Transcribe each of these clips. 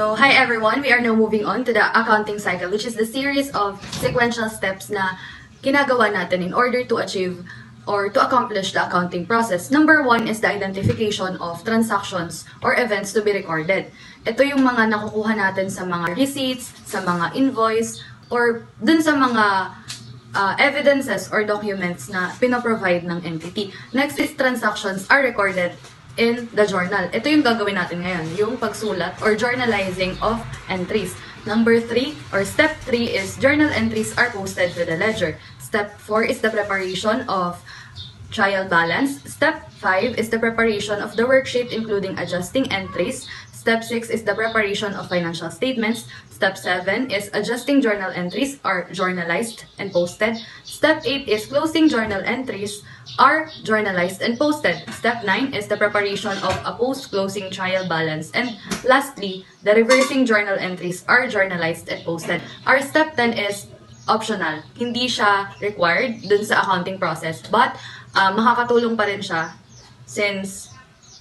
So, hi everyone! We are now moving on to the accounting cycle, which is the series of sequential steps na ginagawa natin in order to achieve or to accomplish the accounting process. Number one is the identification of transactions or events to be recorded. Ito yung mga nakukuha natin sa mga receipts, sa mga invoice, or dun sa mga uh, evidences or documents na pinoprovide ng entity. Next is transactions are recorded in the journal. Ito yung gagawin natin ngayon, yung pagsulat or journalizing of entries. Number three, or step three is journal entries are posted to the ledger. Step four is the preparation of trial balance. Step 5 is the preparation of the worksheet including adjusting entries. Step 6 is the preparation of financial statements. Step 7 is adjusting journal entries are journalized and posted. Step 8 is closing journal entries are journalized and posted. Step 9 is the preparation of a post-closing trial balance. And lastly, the reversing journal entries are journalized and posted. Our step 10 is optional. Hindi siya required dun sa accounting process. But, uh, makakatulong pa rin siya since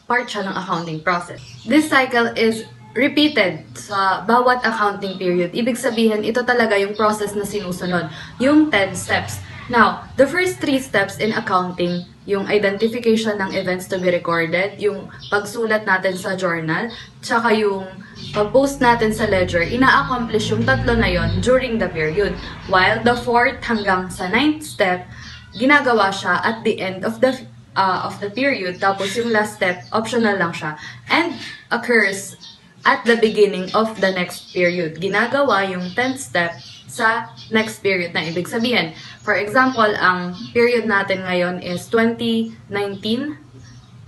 part siya ng accounting process. This cycle is repeated sa bawat accounting period. Ibig sabihin, ito talaga yung process na sinusunod. Yung 10 steps. Now, the first three steps in accounting, yung identification ng events to be recorded, yung pagsulat natin sa journal, tsaka yung pag-post natin sa ledger, ina-accomplish yung tatlo na yon during the period. While the fourth hanggang sa ninth step, ginagawa siya at the end of the uh, of the period. Tapos yung last step, optional lang siya. And occurs at the beginning of the next period. Ginagawa yung 10th step sa next period na ibig sabihin. For example, ang period natin ngayon is 2019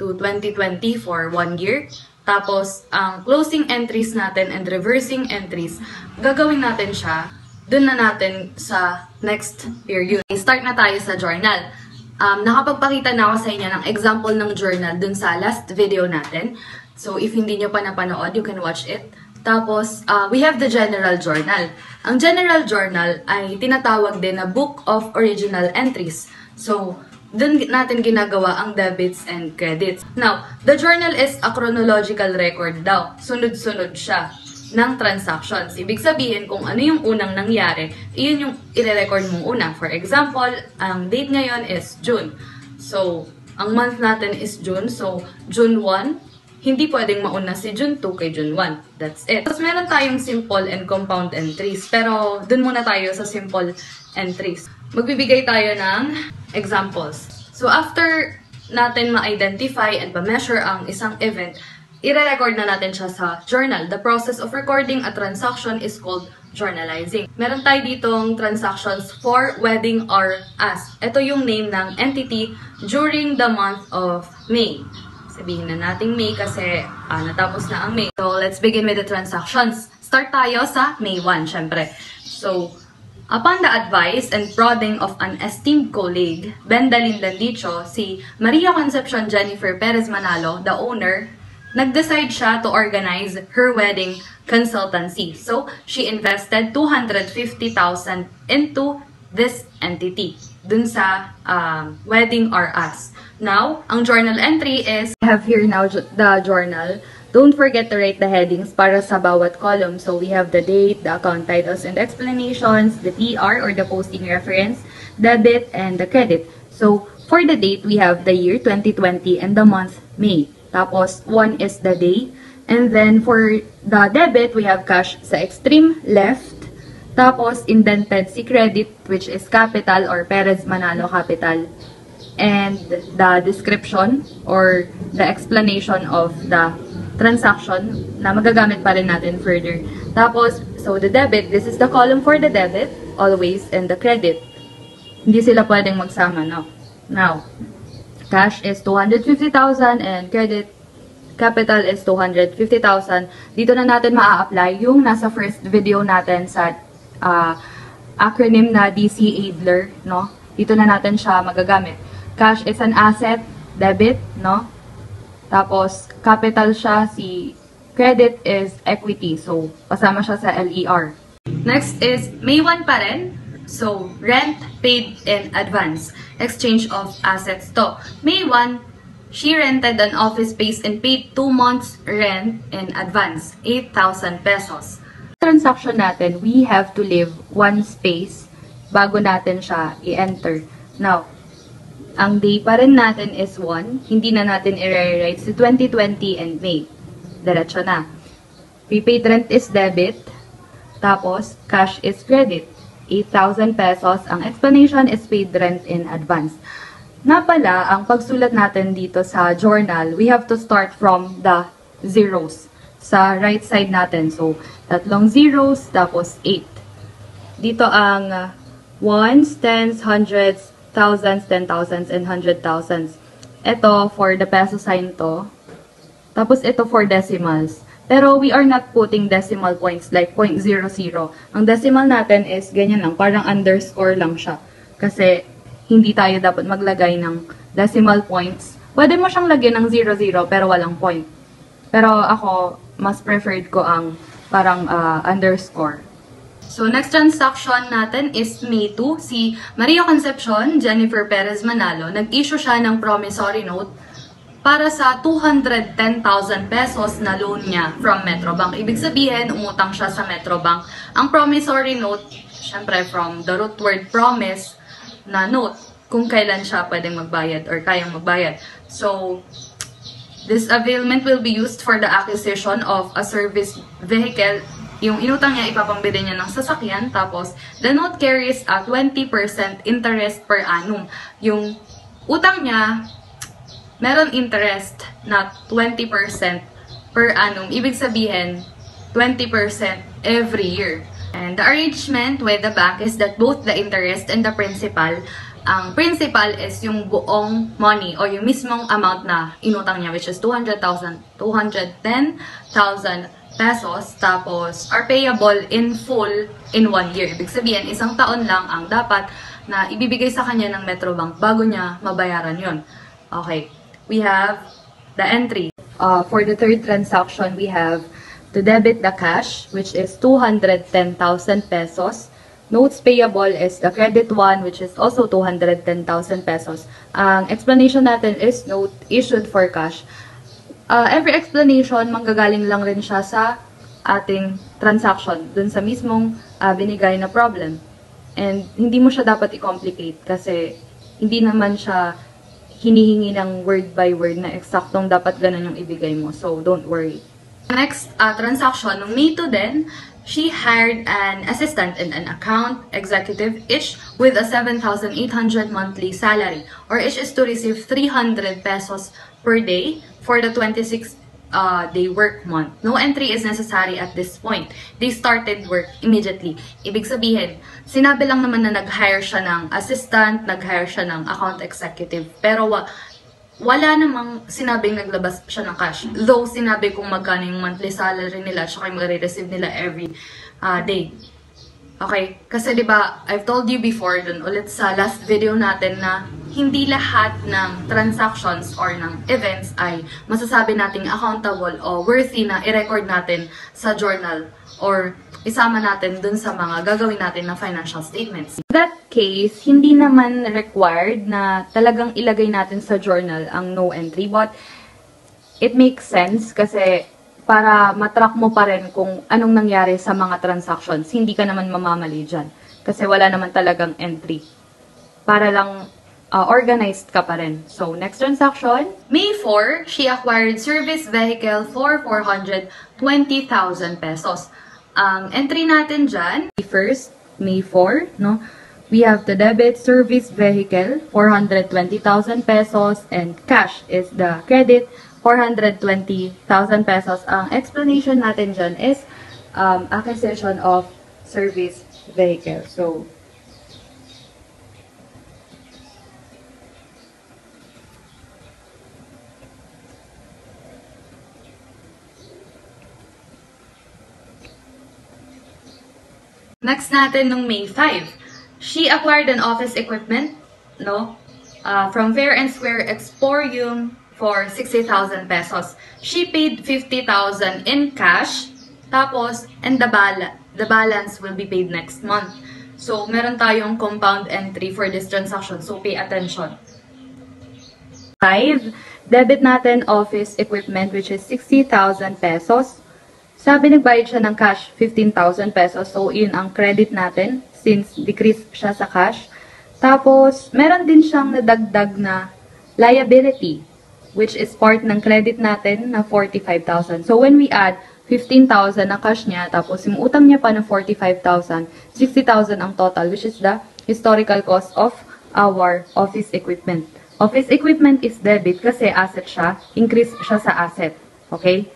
to 2020 for one year. Tapos, ang closing entries natin and reversing entries, gagawin natin siya dun na natin sa next period. Start na tayo sa journal. Um, nakapagpakita na ako sa inyo ng example ng journal dun sa last video natin. So, if hindi nyo pa napanood, you can watch it. Tapos, uh, we have the general journal. Ang general journal ay tinatawag din na book of original entries. So, dun natin ginagawa ang debits and credits. Now, the journal is a chronological record daw. Sunod-sunod siya ng transactions. Ibig sabihin, kung ano yung unang nangyari, iyon yung i-record mong una. For example, ang date ngayon is June. So, ang month natin is June. So, June 1, hindi pwedeng mauna si June 2 kay June 1. That's it. Tapos meron tayong simple and compound entries. Pero dun muna tayo sa simple entries. Magbibigay tayo ng examples. So after natin ma-identify and ma-measure ang isang event, i-record na natin siya sa journal. The process of recording a transaction is called journalizing. Meron tayo ditong transactions for wedding or as. Ito yung name ng entity during the month of May. Sabihin na natin May kasi ah, natapos na ang May. So, let's begin with the transactions. Start tayo sa May 1, syempre. So, upon the advice and prodding of an esteemed colleague, Ben Dalindandicho, si Maria Concepcion Jennifer Perez Manalo, the owner, nag-decide siya to organize her wedding consultancy. So, she invested 250,000 into this entity dun sa um, wedding or us. Now, ang journal entry is, I have here now the journal. Don't forget to write the headings para sa bawat column. So, we have the date, the account titles and explanations, the TR or the posting reference, debit, and the credit. So, for the date, we have the year 2020 and the month May. Tapos, one is the day. And then, for the debit, we have cash sa extreme left. Tapos, indented si credit, which is capital or Perez Manalo Capital and the description or the explanation of the transaction na magagamit pa rin natin further. Tapos, so the debit, this is the column for the debit, always, and the credit. Hindi sila pwedeng magsama, no? Now, cash is 250,000 and credit capital is 250,000. Dito na natin maa-apply yung nasa first video natin sa uh, acronym na DC Adler, no? Dito na natin siya magagamit. Cash is an asset, debit, no? Tapos, capital siya, si credit is equity. So, kasama siya sa LER. Next is, May 1 pa rin. So, rent paid in advance. Exchange of assets to. May 1, She rented an office space and paid 2 months rent in advance, 8,000 pesos. Transaction natin, we have to leave one space bago natin siya i-enter. Now, ang day pa rin natin is 1. Hindi na natin i-rewrite si 2020 and May. Diretso na. Prepaid rent is debit. Tapos, cash is credit. 8,000 pesos. Ang explanation is paid rent in advance. Na pala, ang pagsulat natin dito sa journal, we have to start from the zeros sa right side natin. So, tatlong zeros, tapos 8. Dito ang uh, ones, tens, hundreds, thousands, ten thousands, and hundred thousands. Ito, for the peso sign to. Tapos ito for decimals. Pero we are not putting decimal points like 0.00. Ang decimal natin is ganyan lang, parang underscore lang siya. Kasi hindi tayo dapat maglagay ng decimal points. Pwede mo siyang lagyan ng 00 pero walang point. Pero ako, mas preferred ko ang parang uh, underscore. So, next transaction natin is May 2. Si Maria Concepcion, Jennifer Perez Manalo, nag-issue siya ng promissory note para sa 210,000 pesos na loan niya from Metrobank. Ibig sabihin, umutang siya sa Metrobank. Ang promissory note, syempre from the root word promise, na note kung kailan siya pwedeng magbayad or kayang magbayad. So, this availment will be used for the acquisition of a service vehicle. Yung inutang niya, ipapambili niya ng sasakyan. Tapos, the note carries a 20% interest per annum. Yung utang niya, meron interest na 20% per annum. Ibig sabihin, 20% every year. And the arrangement with the bank is that both the interest and the principal, ang principal is yung buong money o yung mismong amount na inutang niya which is 200,000, 210,000 pesos tapos are payable in full in one year. Ibig sabihin, isang taon lang ang dapat na ibibigay sa kanya ng Metrobank bago niya mabayaran yon. Okay, we have the entry. Uh, for the third transaction, we have to debit the cash, which is 210,000 pesos. Notes payable is the credit one, which is also 210,000 pesos. Ang explanation natin is note issued for cash. Uh, every explanation, manggagaling lang rin siya sa ating transaction, dun sa mismong uh, binigay na problem. And hindi mo siya dapat i-complicate kasi hindi naman siya hinihingi ng word by word na eksaktong dapat ganun yung ibigay mo. So, don't worry. Next uh, transaction, nung May 2 din, she hired an assistant and an account executive, each with a 7,800 monthly salary, or each is to receive 300 pesos per day for the 26 uh, day work month. No entry is necessary at this point. They started work immediately. Ibig sabihin, sinabi lang naman na nag-hire siya ng assistant, nag-hire siya ng account executive, pero wa wala namang sinabing naglabas siya ng cash. Though sinabi kung magkano yung monthly salary nila at yung receive nila every uh, day. Okay? Kasi 'di ba, I've told you before dun ulit sa last video natin na hindi lahat ng transactions or ng events ay masasabi nating accountable o worthy na i-record natin sa journal or isama natin dun sa mga gagawin natin na financial statements. In that case, hindi naman required na talagang ilagay natin sa journal ang no entry. But it makes sense kasi para matrack mo pa rin kung anong nangyari sa mga transactions. Hindi ka naman mamamali dyan. Kasi wala naman talagang entry. Para lang uh, organized ka pa rin. So, next transaction. May 4, she acquired service vehicle for 420,000 pesos. Ang entry natin dyan, first, May 4, no? We have the debit service vehicle, 420,000 pesos, and cash is the credit, 420,000 pesos. Ang explanation natin dyan is um, acquisition of service vehicle. So, Next natin nung May 5. She acquired an office equipment, no? Uh, from Fair and Square Exporium for 60,000 pesos. She paid 50,000 in cash. Tapos, and the, bal the balance will be paid next month. So, meron tayong compound entry for this transaction. So, pay attention. 5. Debit natin office equipment which is 60,000 pesos. Sabi nagbayad siya ng cash 15,000 pesos. So, yun ang credit natin since decrease siya sa cash. Tapos, meron din siyang nadagdag na liability which is part ng credit natin na 45,000. So, when we add 15,000 na cash niya, tapos yung utang niya pa ng 45,000, 60,000 ang total, which is the historical cost of our office equipment. Office equipment is debit kasi asset siya, increase siya sa asset. Okay?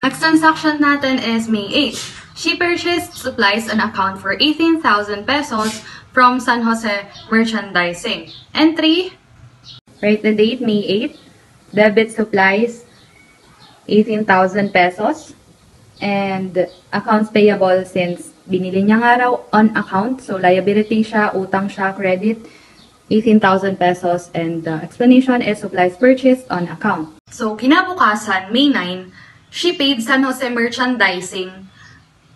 Next transaction natin is May 8. She purchased supplies on account for 18,000 pesos from San Jose Merchandising. Entry, write the date, May 8. Debit supplies, 18,000 pesos. And accounts payable since binili niya nga raw on account. So liability siya, utang siya, credit, 18,000 pesos. And the explanation is supplies purchased on account. So kinabukasan, May 9, she paid San Jose Merchandising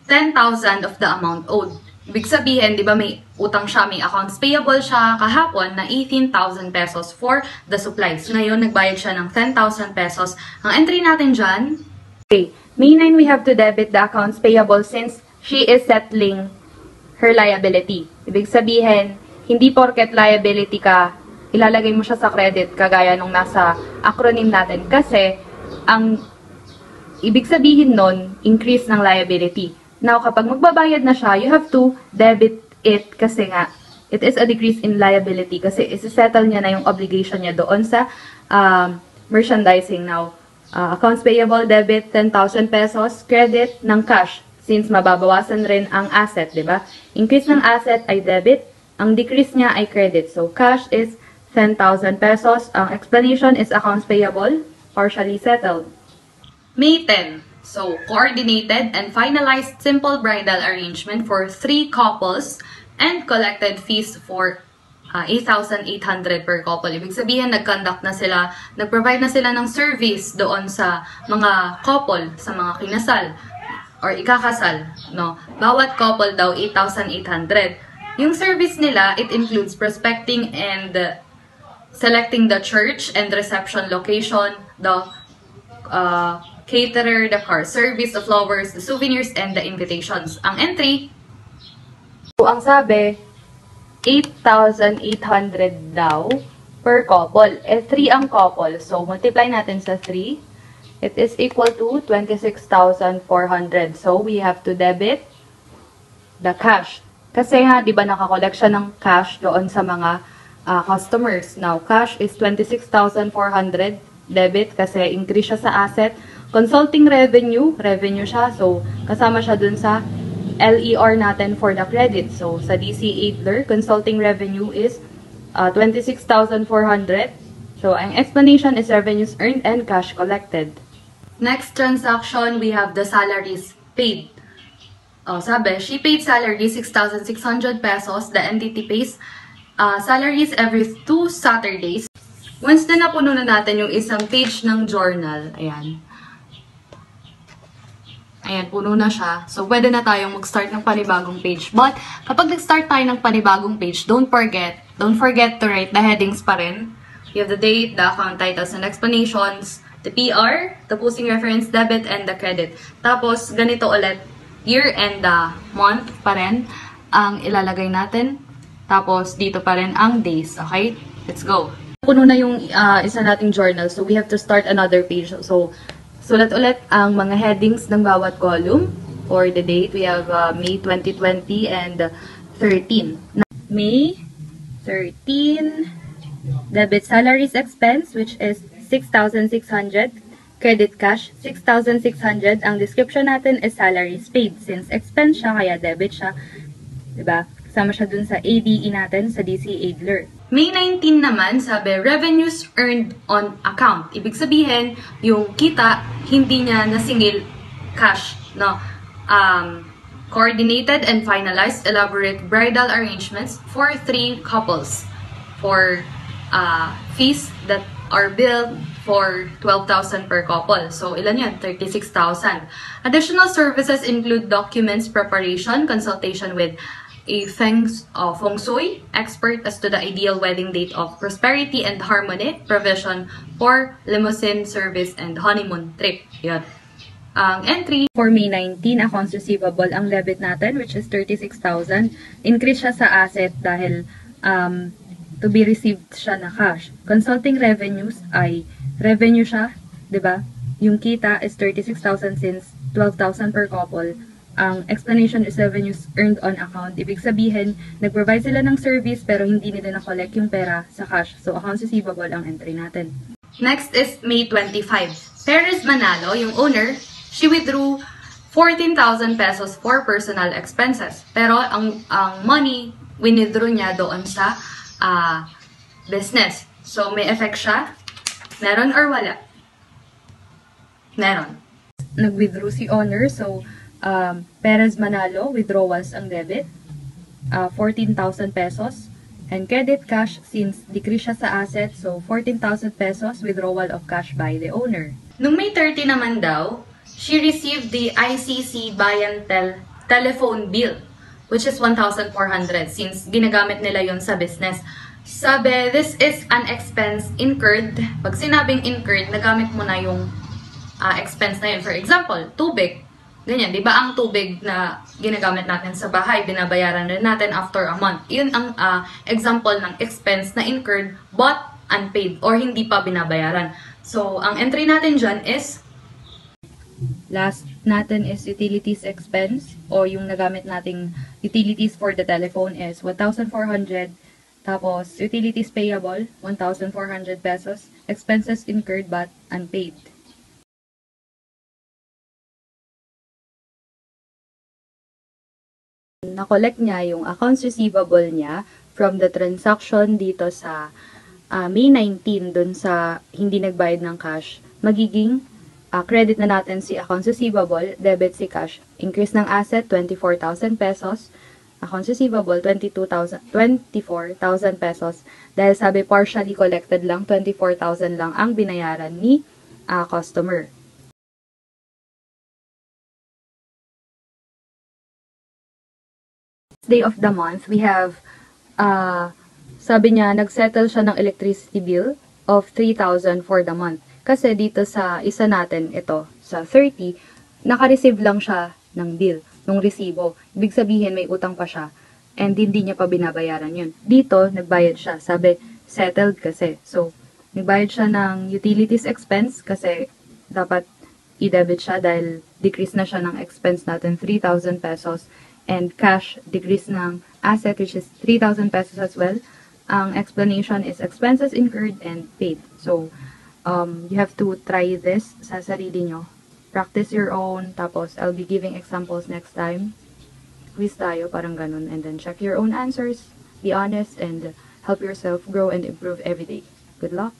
10,000 of the amount owed. Ibig sabihin, di ba may utang siya, may accounts payable siya kahapon na 18,000 pesos for the supplies. Ngayon, nagbayad siya ng 10,000 pesos. Ang entry natin dyan, okay, May 9, we have to debit the accounts payable since she is settling her liability. Ibig sabihin, hindi porket liability ka, ilalagay mo siya sa credit kagaya nung nasa acronym natin kasi ang ibig sabihin nun, increase ng liability. Now, kapag magbabayad na siya, you have to debit it kasi nga, it is a decrease in liability kasi isi-settle niya na yung obligation niya doon sa um, merchandising. Now, uh, accounts payable, debit, 10,000 pesos, credit ng cash since mababawasan rin ang asset, di ba? Increase ng asset ay debit, ang decrease niya ay credit. So, cash is 10,000 pesos. Ang explanation is accounts payable, partially settled. May 10. So, coordinated and finalized simple bridal arrangement for three couples and collected fees for uh, 8,800 per couple. Ibig sabihin, nag-conduct na sila, nag-provide na sila ng service doon sa mga couple, sa mga kinasal or ikakasal. No? Bawat couple daw, 8,800. Yung service nila, it includes prospecting and selecting the church and reception location, the uh, caterer, the car service, the flowers, the souvenirs, and the invitations. Ang entry, ang sabi, 8,800 daw per couple. Eh, 3 ang couple. So, multiply natin sa 3. It is equal to 26,400. So, we have to debit the cash. Kasi nga, di ba nakakollect siya ng cash doon sa mga uh, customers. Now, cash is 26,400 debit kasi increase siya sa asset. Consulting revenue, revenue siya. So, kasama siya dun sa LER natin for the credit. So, sa DC Adler, consulting revenue is uh, 26,400. So, ang explanation is revenues earned and cash collected. Next transaction, we have the salaries paid. Oh, sabi, she paid salary 6,600 pesos. The entity pays uh, salaries every two Saturdays. Once na napuno na natin yung isang page ng journal, ayan, Ayan, puno na siya. So, pwede na tayong mag-start ng panibagong page. But, kapag nag-start tayo ng panibagong page, don't forget, don't forget to write the headings pa rin. You have the date, the account titles and explanations, the PR, the posting reference, debit, and the credit. Tapos, ganito ulit, year and the month pa rin ang ilalagay natin. Tapos, dito pa rin ang days. Okay? Let's go. Puno na yung uh, isa nating journal, so we have to start another page. So, Sulat ulit ang mga headings ng bawat column. For the date, we have uh, May 2020 and 13. May 13, debit salaries expense, which is 6,600. Credit cash, 6,600. Ang description natin is salaries paid. Since expense siya, kaya debit siya. Diba? Kasama siya dun sa ADE natin sa DC Adler. May 19 naman, sabi, revenues earned on account. Ibig sabihin, yung kita, hindi niya nasingil cash, no? Um, coordinated and finalized elaborate bridal arrangements for three couples for uh, fees that are billed for 12,000 per couple. So, ilan yan? 36,000. Additional services include documents preparation, consultation with a feng, uh, feng shui expert as to the ideal wedding date of prosperity and harmony, provision for limousine service and honeymoon trip. Yun. Ang entry for May 19, accounts receivable ang debit natin which is 36,000. Increase siya sa asset dahil um, to be received siya na cash. Consulting revenues ay revenue siya, 'di ba? Yung kita is 36,000 since 12,000 per couple. Ang explanation is revenues earned on account. Ibig sabihin, nag-provide sila ng service pero hindi nila na-collect yung pera sa cash. So, accounts receivable ang entry natin. Next is May 25. Perez Manalo, yung owner, she withdrew 14,000 pesos for personal expenses. Pero ang ang money withdraw niya doon sa ah, business. So may effect siya? Meron or wala? Meron. Nag-withdraw si owner, so um, Perez Manalo, withdrawals ang debit, ah, 14,000 pesos. And credit cash since decrease siya sa asset, so 14,000 pesos withdrawal of cash by the owner. Nung May 30 naman daw, she received the ICC Bayantel telephone bill, which is 1,400 since ginagamit nila yon sa business. Sabi, this is an expense incurred. Pag sinabing incurred, nagamit mo na yung ah, expense na yun. For example, tubig. Ganyan, di ba ang tubig na ginagamit natin sa bahay, binabayaran rin natin after a month. Yun ang ah, example ng expense na incurred but unpaid or hindi pa binabayaran. So, ang entry natin dyan is Last natin is utilities expense o yung nagamit nating utilities for the telephone is 1,400. Tapos, utilities payable, 1,400 pesos. Expenses incurred but unpaid. Na-collect niya yung accounts receivable niya from the transaction dito sa ah, May 19 dun sa hindi nagbayad ng cash, magiging ah, credit na natin si accounts receivable, debit si cash. Increase ng asset, 24,000 pesos. Accounts receivable, 22,000 24,000 pesos. Dahil sabi partially collected lang, 24,000 lang ang binayaran ni ah, customer. Day of the month, we have, uh, sabi niya, nagsettle siya ng electricity bill of 3,000 for the month. Kasi dito sa isa natin, ito, sa 30, naka-receive lang siya ng bill, ng resibo. Ibig sabihin, may utang pa siya. And hindi niya pa binabayaran yun. Dito, nagbayad siya. Sabi, settled kasi. So, nagbayad siya ng utilities expense kasi dapat i-debit siya dahil decrease na siya ng expense natin, 3,000 pesos and cash decrease ng asset which is 3,000 pesos as well. Ang explanation is expenses incurred and paid. So, um, you have to try this sa sarili nyo. Practice your own, tapos I'll be giving examples next time. Quiz tayo, parang ganun. And then check your own answers, be honest, and help yourself grow and improve every day. Good luck!